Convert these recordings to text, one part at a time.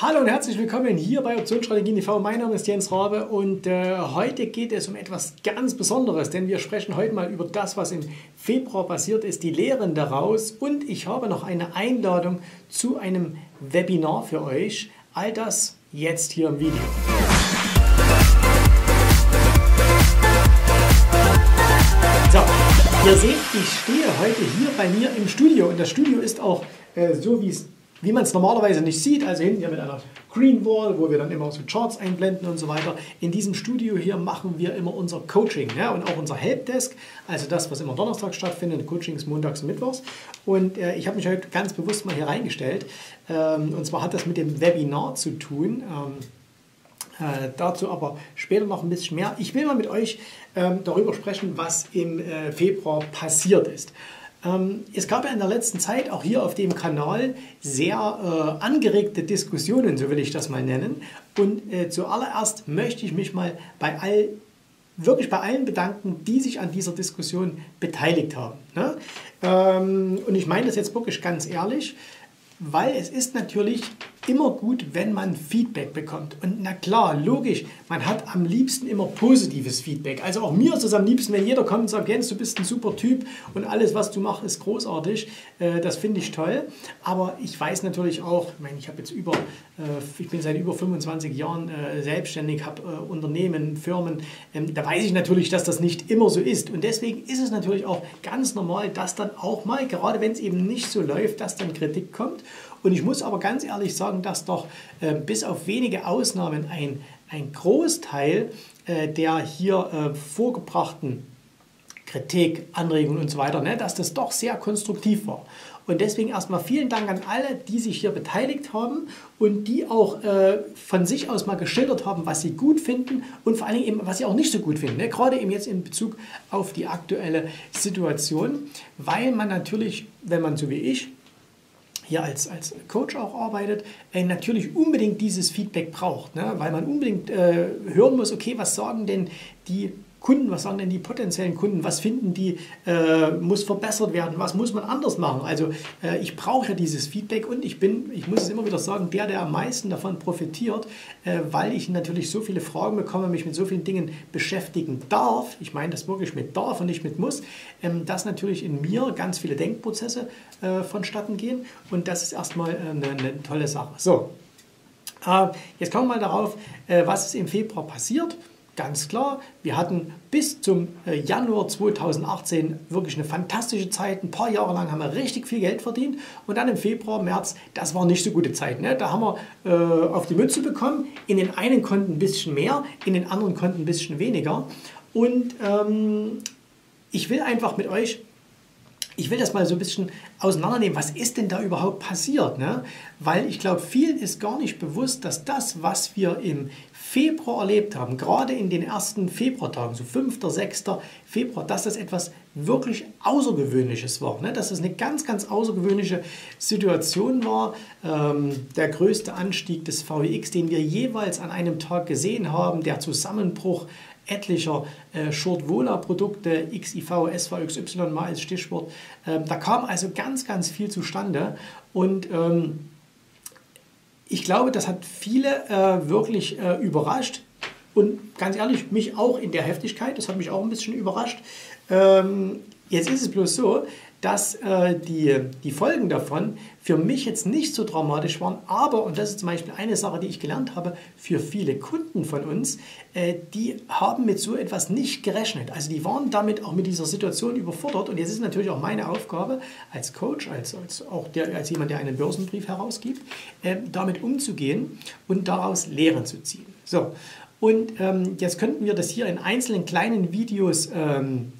Hallo und herzlich willkommen hier bei Optionsstrategien TV. Mein Name ist Jens Rabe und äh, heute geht es um etwas ganz Besonderes, denn wir sprechen heute mal über das, was im Februar passiert ist, die Lehren daraus und ich habe noch eine Einladung zu einem Webinar für euch. All das jetzt hier im Video. So, ihr seht, ich stehe heute hier bei mir im Studio und das Studio ist auch äh, so, wie es wie man es normalerweise nicht sieht, also hinten hier mit einer Green Wall, wo wir dann immer so Charts einblenden und so weiter. In diesem Studio hier machen wir immer unser Coaching ja, und auch unser Helpdesk, also das, was immer Donnerstag stattfindet, Coaching ist montags und mittwochs. Und äh, ich habe mich heute ganz bewusst mal hier reingestellt. Ähm, und zwar hat das mit dem Webinar zu tun. Ähm, äh, dazu aber später noch ein bisschen mehr. Ich will mal mit euch ähm, darüber sprechen, was im äh, Februar passiert ist. Ähm, es gab ja in der letzten Zeit auch hier auf dem Kanal sehr äh, angeregte Diskussionen, so will ich das mal nennen. Und äh, zuallererst möchte ich mich mal bei all, wirklich bei allen bedanken, die sich an dieser Diskussion beteiligt haben. Ne? Ähm, und ich meine das jetzt wirklich ganz ehrlich, weil es ist natürlich immer gut, wenn man Feedback bekommt. Und na klar, logisch, man hat am liebsten immer positives Feedback. Also auch mir ist es am liebsten, wenn jeder kommt und sagt, Jens, du bist ein super Typ und alles, was du machst, ist großartig. Äh, das finde ich toll. Aber ich weiß natürlich auch, ich meine, ich habe jetzt über, äh, ich bin seit über 25 Jahren äh, selbstständig, habe Unternehmen, Firmen. Ähm, da weiß ich natürlich, dass das nicht immer so ist. Und deswegen ist es natürlich auch ganz normal, dass dann auch mal, gerade wenn es eben nicht so läuft, dass dann Kritik kommt. Und ich muss aber ganz ehrlich sagen, dass doch äh, bis auf wenige Ausnahmen ein, ein Großteil äh, der hier äh, vorgebrachten Kritik, Anregungen und so weiter, ne, dass das doch sehr konstruktiv war. Und deswegen erstmal vielen Dank an alle, die sich hier beteiligt haben und die auch äh, von sich aus mal geschildert haben, was sie gut finden und vor allen Dingen eben, was sie auch nicht so gut finden. Ne? Gerade eben jetzt in Bezug auf die aktuelle Situation, weil man natürlich, wenn man so wie ich hier als, als Coach auch arbeitet, äh, natürlich unbedingt dieses Feedback braucht, ne? weil man unbedingt äh, hören muss, okay, was sagen denn die Kunden, was sagen denn die potenziellen Kunden, was finden die, äh, muss verbessert werden, was muss man anders machen. Also äh, ich brauche ja dieses Feedback und ich bin, ich muss es immer wieder sagen, der, der am meisten davon profitiert, äh, weil ich natürlich so viele Fragen bekomme, mich mit so vielen Dingen beschäftigen darf, ich meine das wirklich mit darf und nicht mit muss, ähm, dass natürlich in mir ganz viele Denkprozesse äh, vonstatten gehen und das ist erstmal eine, äh, eine tolle Sache. So, äh, jetzt kommen wir mal darauf, was ist im Februar passiert. Ganz klar, wir hatten bis zum äh, Januar 2018 wirklich eine fantastische Zeit. Ein paar Jahre lang haben wir richtig viel Geld verdient. Und dann im Februar, März, das war nicht so gute Zeit. Ne? Da haben wir äh, auf die Mütze bekommen. In den einen Konten ein bisschen mehr, in den anderen Konten ein bisschen weniger. Und ähm, ich will einfach mit euch ich will das mal so ein bisschen auseinandernehmen. Was ist denn da überhaupt passiert? Ne? Weil ich glaube, vielen ist gar nicht bewusst, dass das, was wir im Februar erlebt haben, gerade in den ersten Februartagen, so 5., 6. Februar, dass das etwas wirklich Außergewöhnliches war. Ne? Dass das eine ganz, ganz außergewöhnliche Situation war. Ähm, der größte Anstieg des VIX, den wir jeweils an einem Tag gesehen haben, der Zusammenbruch etlicher äh, Short-Vola-Produkte, XIV, SVXY mal als Stichwort. Ähm, da kam also ganz, ganz viel zustande und ähm, ich glaube, das hat viele äh, wirklich äh, überrascht. Und ganz ehrlich, mich auch in der Heftigkeit. Das hat mich auch ein bisschen überrascht. Ähm, jetzt ist es bloß so, dass äh, die, die Folgen davon für mich jetzt nicht so dramatisch waren, aber, und das ist zum Beispiel eine Sache, die ich gelernt habe, für viele Kunden von uns, äh, die haben mit so etwas nicht gerechnet. Also die waren damit auch mit dieser Situation überfordert und jetzt ist natürlich auch meine Aufgabe als Coach, als, als auch der, als jemand, der einen Börsenbrief herausgibt, äh, damit umzugehen und daraus Lehren zu ziehen. So, und ähm, jetzt könnten wir das hier in einzelnen kleinen Videos ähm,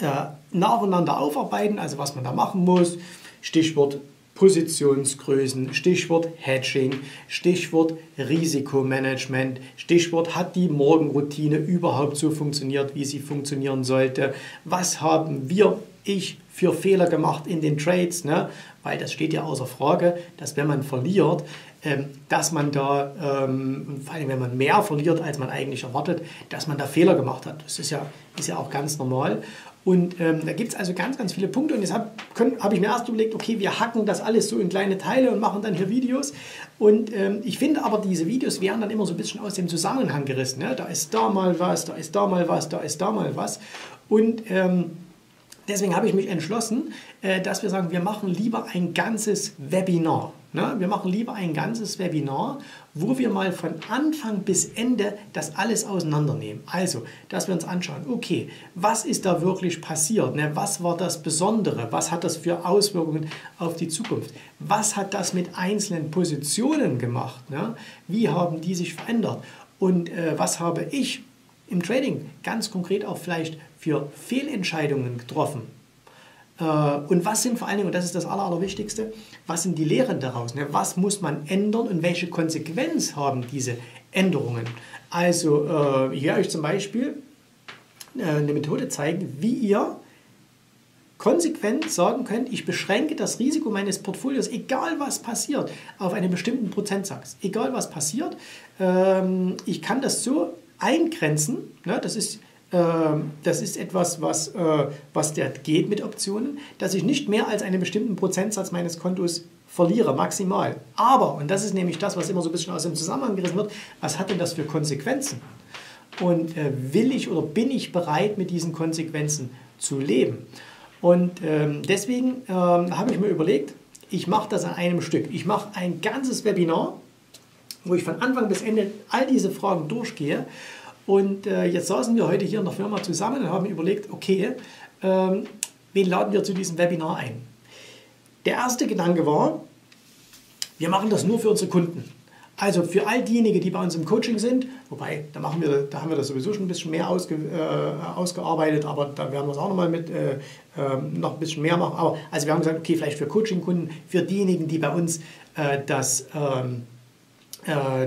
äh, nacheinander aufarbeiten, also was man da machen muss. Stichwort Positionsgrößen, Stichwort Hedging, Stichwort Risikomanagement, Stichwort hat die Morgenroutine überhaupt so funktioniert, wie sie funktionieren sollte? Was haben wir, ich, für Fehler gemacht in den Trades? Ne? Weil das steht ja außer Frage, dass wenn man verliert, ähm, dass man da, ähm, vor allem wenn man mehr verliert, als man eigentlich erwartet, dass man da Fehler gemacht hat. Das ist ja, ist ja auch ganz normal. Und ähm, da gibt es also ganz, ganz viele Punkte. Und deshalb habe ich mir erst überlegt, okay, wir hacken das alles so in kleine Teile und machen dann hier Videos. Und ähm, ich finde aber, diese Videos werden dann immer so ein bisschen aus dem Zusammenhang gerissen. Ne? Da ist da mal was, da ist da mal was, da ist da mal was. Und ähm, deswegen habe ich mich entschlossen, äh, dass wir sagen, wir machen lieber ein ganzes Webinar. Ne? Wir machen lieber ein ganzes Webinar, wo wir mal von Anfang bis Ende das alles auseinandernehmen. Also, dass wir uns anschauen, okay, was ist da wirklich passiert? Ne? Was war das Besondere? Was hat das für Auswirkungen auf die Zukunft? Was hat das mit einzelnen Positionen gemacht? Ne? Wie haben die sich verändert? Und äh, was habe ich im Trading ganz konkret auch vielleicht für Fehlentscheidungen getroffen? Äh, und was sind vor allen Dingen, und das ist das Aller, Allerwichtigste, was sind die Lehren daraus? Ne? Was muss man ändern und welche Konsequenz haben diese Änderungen? Also, äh, werde euch zum Beispiel äh, eine Methode zeigen, wie ihr konsequent sagen könnt, ich beschränke das Risiko meines Portfolios, egal was passiert, auf einen bestimmten Prozentsatz. Egal was passiert, ähm, ich kann das so eingrenzen, ne? das ist das ist etwas, was, äh, was der geht mit Optionen, dass ich nicht mehr als einen bestimmten Prozentsatz meines Kontos verliere, maximal. Aber, und das ist nämlich das, was immer so ein bisschen aus dem Zusammenhang gerissen wird, was hat denn das für Konsequenzen? Und äh, will ich oder bin ich bereit, mit diesen Konsequenzen zu leben? Und ähm, deswegen ähm, habe ich mir überlegt, ich mache das an einem Stück. Ich mache ein ganzes Webinar, wo ich von Anfang bis Ende all diese Fragen durchgehe und äh, jetzt saßen wir heute hier in der Firma zusammen und haben überlegt, okay, ähm, wen laden wir zu diesem Webinar ein? Der erste Gedanke war, wir machen das nur für unsere Kunden. Also für all diejenigen, die bei uns im Coaching sind, wobei, da, machen wir, da haben wir das sowieso schon ein bisschen mehr ausge, äh, ausgearbeitet, aber da werden wir es auch nochmal mit äh, äh, noch ein bisschen mehr machen. Aber also wir haben gesagt, okay, vielleicht für Coaching-Kunden, für diejenigen, die bei uns äh, das ähm, äh,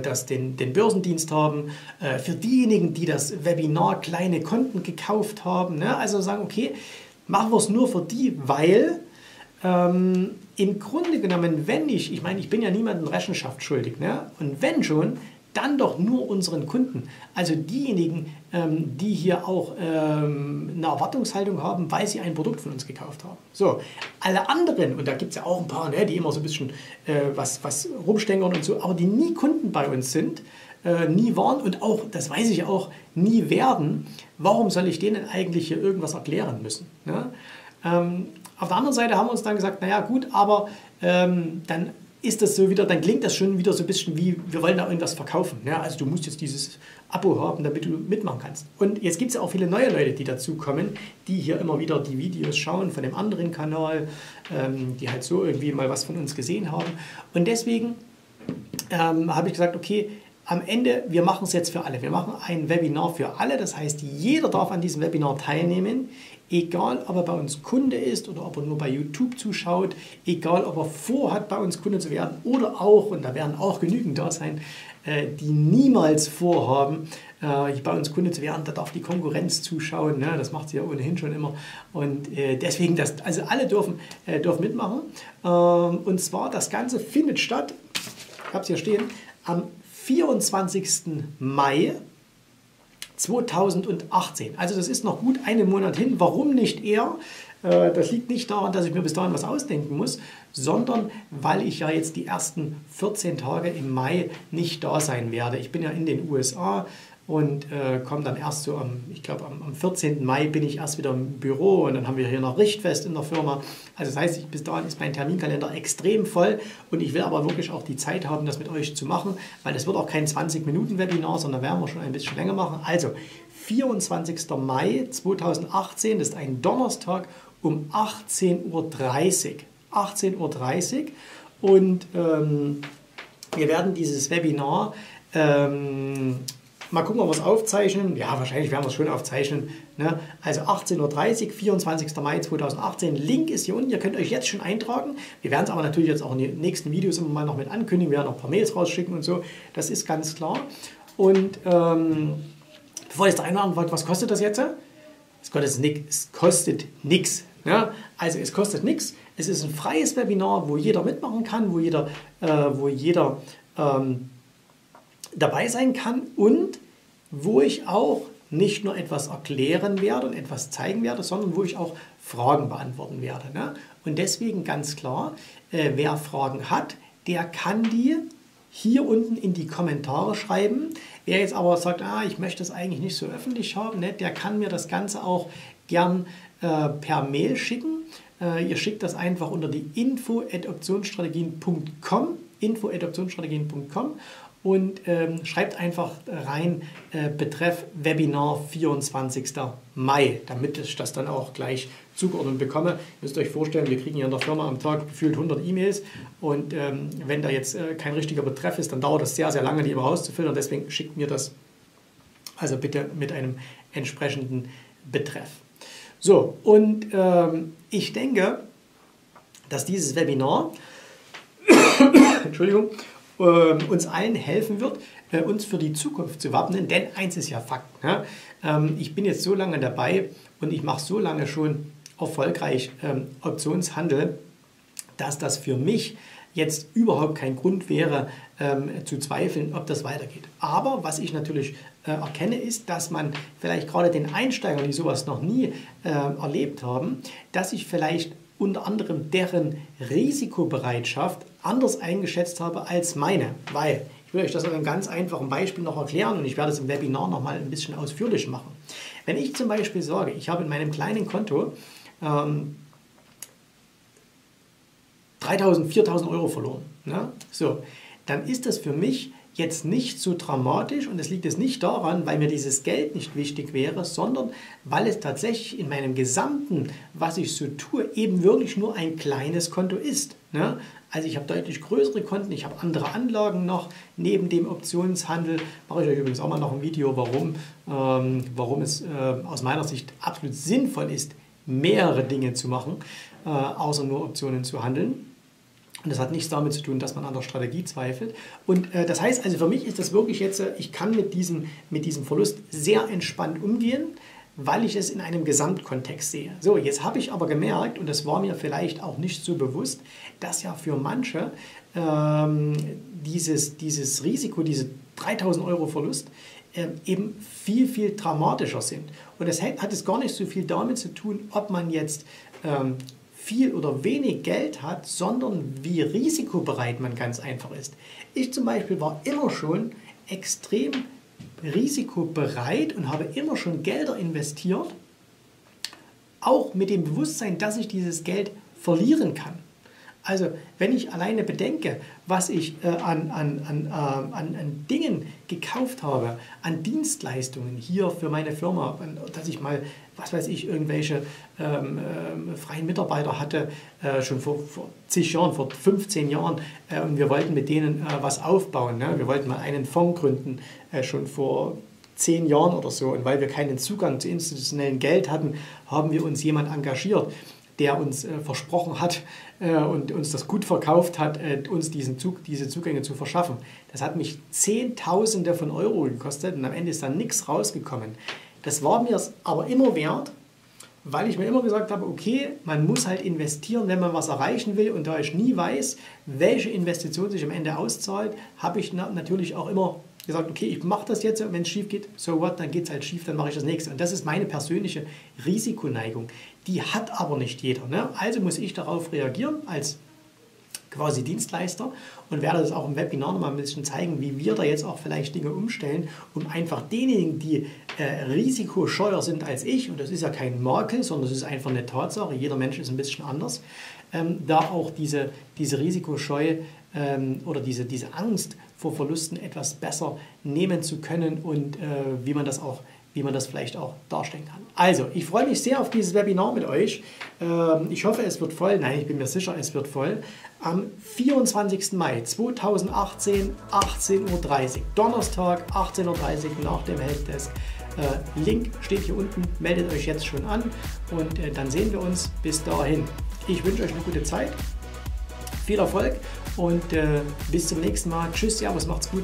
das den, den Börsendienst haben, äh, für diejenigen, die das Webinar kleine Konten gekauft haben. Ne? Also sagen, okay, machen wir es nur für die, weil ähm, im Grunde genommen, wenn ich, ich meine, ich bin ja niemandem Rechenschaft schuldig, ne? und wenn schon, dann doch nur unseren Kunden. Also diejenigen, ähm, die hier auch ähm, eine Erwartungshaltung haben, weil sie ein Produkt von uns gekauft haben. So, alle anderen, und da gibt es ja auch ein paar, ne, die immer so ein bisschen äh, was, was rumstängern und so, aber die nie Kunden bei uns sind, äh, nie waren und auch, das weiß ich auch, nie werden, warum soll ich denen eigentlich hier irgendwas erklären müssen? Ne? Ähm, auf der anderen Seite haben wir uns dann gesagt, naja gut, aber ähm, dann ist das so wieder, dann klingt das schon wieder so ein bisschen wie, wir wollen da irgendwas verkaufen. Ja, also du musst jetzt dieses Abo haben, damit du mitmachen kannst. Und jetzt gibt es ja auch viele neue Leute, die dazukommen, die hier immer wieder die Videos schauen von dem anderen Kanal, ähm, die halt so irgendwie mal was von uns gesehen haben. Und deswegen ähm, habe ich gesagt, okay, am Ende, wir machen es jetzt für alle. Wir machen ein Webinar für alle. Das heißt, jeder darf an diesem Webinar teilnehmen. Egal, ob er bei uns Kunde ist oder ob er nur bei YouTube zuschaut, egal, ob er vorhat, bei uns Kunde zu werden oder auch, und da werden auch genügend da sein, äh, die niemals vorhaben, äh, bei uns Kunde zu werden, da darf die Konkurrenz zuschauen. Ne? Das macht sie ja ohnehin schon immer. Und äh, deswegen, das, also alle dürfen, dürfen mitmachen. Ähm, und zwar, das Ganze findet statt, ich habe es hier stehen, am 24. Mai 2018. Also das ist noch gut einen Monat hin. Warum nicht eher? Äh, das liegt nicht daran, dass ich mir bis dahin was ausdenken muss, sondern weil ich ja jetzt die ersten 14 Tage im Mai nicht da sein werde. Ich bin ja in den USA und äh, komme dann erst so am, ich glaube am, am 14. Mai bin ich erst wieder im Büro und dann haben wir hier noch Richtfest in der Firma. Also das heißt, ich, bis dahin ist mein Terminkalender extrem voll und ich will aber wirklich auch die Zeit haben, das mit euch zu machen, weil es wird auch kein 20-Minuten-Webinar, sondern werden wir schon ein bisschen länger machen. Also 24. Mai 2018, das ist ein Donnerstag um 18.30 Uhr. 18.30 Uhr und ähm, wir werden dieses Webinar ähm, Mal gucken, ob wir es aufzeichnen. Ja, wahrscheinlich werden wir es schon aufzeichnen. Ne? Also 18.30 Uhr, 24. Mai 2018. Link ist hier unten. Ihr könnt euch jetzt schon eintragen. Wir werden es aber natürlich jetzt auch in den nächsten Videos immer mal noch mit ankündigen. Wir werden noch ein paar Mails rausschicken und so. Das ist ganz klar. Und ähm, bevor jetzt der eine fragt, was kostet das jetzt? Es kostet nichts. Es kostet nichts. Ja? Also es kostet nichts. Es ist ein freies Webinar, wo jeder mitmachen kann, wo jeder, äh, wo jeder ähm, dabei sein kann und wo ich auch nicht nur etwas erklären werde und etwas zeigen werde, sondern wo ich auch Fragen beantworten werde. Ne? Und deswegen ganz klar, äh, wer Fragen hat, der kann die hier unten in die Kommentare schreiben. Wer jetzt aber sagt, ah, ich möchte das eigentlich nicht so öffentlich haben, ne, der kann mir das Ganze auch gern äh, per Mail schicken. Äh, ihr schickt das einfach unter die info.optionsstrategien.com info.optionsstrategien.com und ähm, schreibt einfach rein äh, Betreff Webinar 24. Mai, damit ich das dann auch gleich zugeordnet bekomme. Ihr müsst euch vorstellen, wir kriegen ja in der Firma am Tag gefühlt 100 E-Mails und ähm, wenn da jetzt äh, kein richtiger Betreff ist, dann dauert das sehr, sehr lange, die immer rauszufiltern. Deswegen schickt mir das also bitte mit einem entsprechenden Betreff. So, und ähm, ich denke, dass dieses Webinar Entschuldigung, äh, uns allen helfen wird, äh, uns für die Zukunft zu wappnen. Denn eins ist ja Fakt. Ne? Ähm, ich bin jetzt so lange dabei und ich mache so lange schon erfolgreich ähm, Optionshandel, dass das für mich jetzt überhaupt kein Grund wäre, ähm, zu zweifeln, ob das weitergeht. Aber was ich natürlich äh, erkenne, ist, dass man vielleicht gerade den Einsteigern, die sowas noch nie äh, erlebt haben, dass ich vielleicht unter anderem deren Risikobereitschaft anders eingeschätzt habe als meine. Weil, ich will euch das an einem ganz einfachen Beispiel noch erklären und ich werde es im Webinar noch mal ein bisschen ausführlich machen. Wenn ich zum Beispiel sage, ich habe in meinem kleinen Konto ähm, 3000, 4000 Euro verloren, ne? so, dann ist das für mich jetzt nicht so dramatisch und es liegt jetzt nicht daran, weil mir dieses Geld nicht wichtig wäre, sondern weil es tatsächlich in meinem Gesamten, was ich so tue, eben wirklich nur ein kleines Konto ist. Ne? Also ich habe deutlich größere Konten, ich habe andere Anlagen noch neben dem Optionshandel. Mache ich euch übrigens auch mal noch ein Video, warum, ähm, warum es äh, aus meiner Sicht absolut sinnvoll ist, mehrere Dinge zu machen, äh, außer nur Optionen zu handeln. Und das hat nichts damit zu tun, dass man an der Strategie zweifelt. Und äh, das heißt also für mich ist das wirklich jetzt, äh, ich kann mit diesem, mit diesem Verlust sehr entspannt umgehen, weil ich es in einem Gesamtkontext sehe. So, jetzt habe ich aber gemerkt, und das war mir vielleicht auch nicht so bewusst, dass ja für manche ähm, dieses, dieses Risiko, diese 3000 Euro Verlust, äh, eben viel, viel dramatischer sind. Und das hat, hat es gar nicht so viel damit zu tun, ob man jetzt ähm, viel oder wenig Geld hat, sondern wie risikobereit man ganz einfach ist. Ich zum Beispiel war immer schon extrem risikobereit und habe immer schon Gelder investiert, auch mit dem Bewusstsein, dass ich dieses Geld verlieren kann. Also wenn ich alleine bedenke, was ich äh, an, an, an, äh, an, an Dingen gekauft habe, an Dienstleistungen hier für meine Firma, dass ich mal, was weiß ich, irgendwelche ähm, äh, freien Mitarbeiter hatte, äh, schon vor, vor zig Jahren, vor 15 Jahren, äh, und wir wollten mit denen äh, was aufbauen. Ne? Wir wollten mal einen Fonds gründen, schon vor zehn Jahren oder so. Und weil wir keinen Zugang zu institutionellem Geld hatten, haben wir uns jemand engagiert, der uns äh, versprochen hat äh, und uns das gut verkauft hat, äh, uns diesen Zug, diese Zugänge zu verschaffen. Das hat mich Zehntausende von Euro gekostet und am Ende ist dann nichts rausgekommen. Das war mir aber immer wert, weil ich mir immer gesagt habe, okay, man muss halt investieren, wenn man was erreichen will. Und da ich nie weiß, welche Investition sich am Ende auszahlt, habe ich natürlich auch immer gesagt, okay, ich mache das jetzt, wenn es schief geht, so what, dann geht es halt schief, dann mache ich das nächste. Und das ist meine persönliche Risikoneigung. Die hat aber nicht jeder. Ne? Also muss ich darauf reagieren als quasi Dienstleister und werde das auch im Webinar nochmal ein bisschen zeigen, wie wir da jetzt auch vielleicht Dinge umstellen, um einfach denjenigen, die äh, risikoscheuer sind als ich, und das ist ja kein Makel, sondern das ist einfach eine Tatsache, jeder Mensch ist ein bisschen anders, ähm, da auch diese, diese Risikoscheu ähm, oder diese, diese Angst vor Verlusten etwas besser nehmen zu können und äh, wie man das auch wie man das vielleicht auch darstellen kann. Also, ich freue mich sehr auf dieses Webinar mit euch. Ähm, ich hoffe, es wird voll. Nein, ich bin mir sicher, es wird voll. Am 24. Mai 2018, 18.30 Uhr, Donnerstag, 18.30 Uhr nach dem Helpdesk. Äh, Link steht hier unten, meldet euch jetzt schon an und äh, dann sehen wir uns bis dahin. Ich wünsche euch eine gute Zeit, viel Erfolg und äh, bis zum nächsten Mal. Tschüss, Servus, macht's gut.